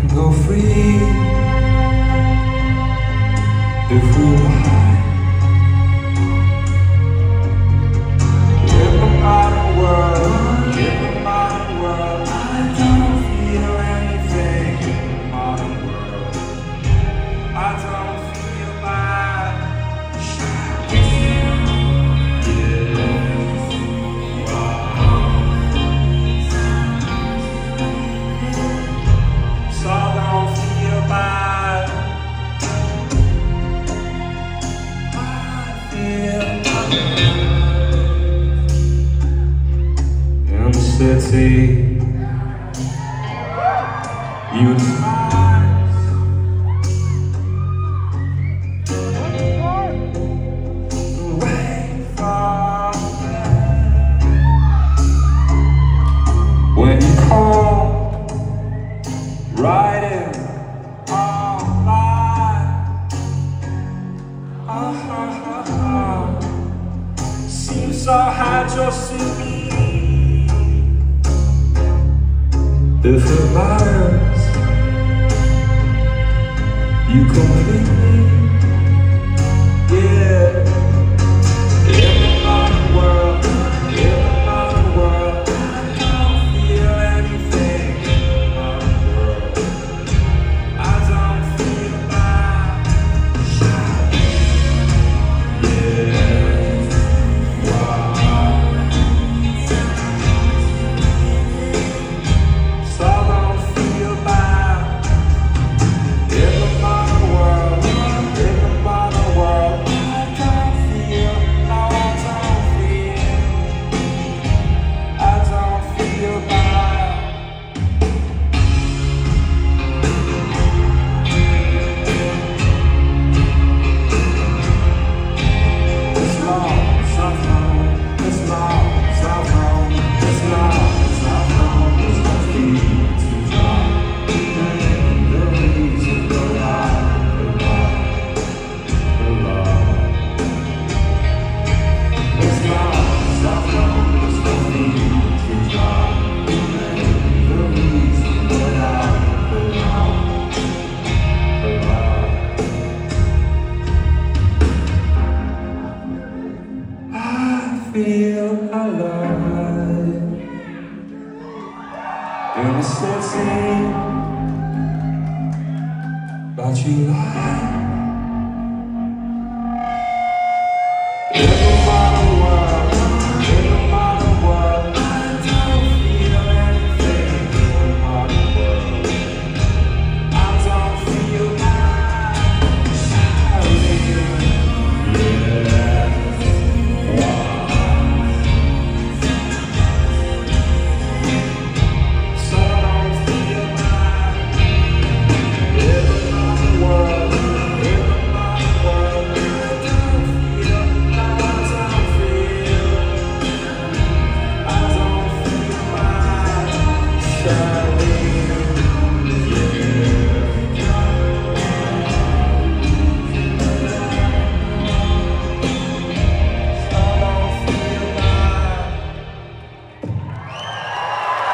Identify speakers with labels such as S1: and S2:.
S1: could go free if we were high. in the city. You Seems I had just in me different. You complete me. feel alive And it's so sad But you lie. Savior.